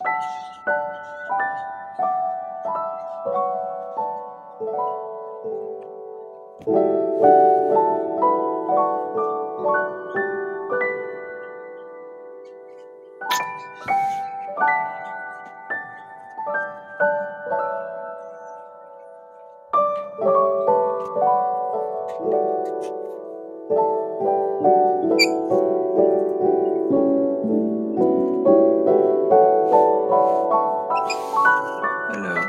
you Hello.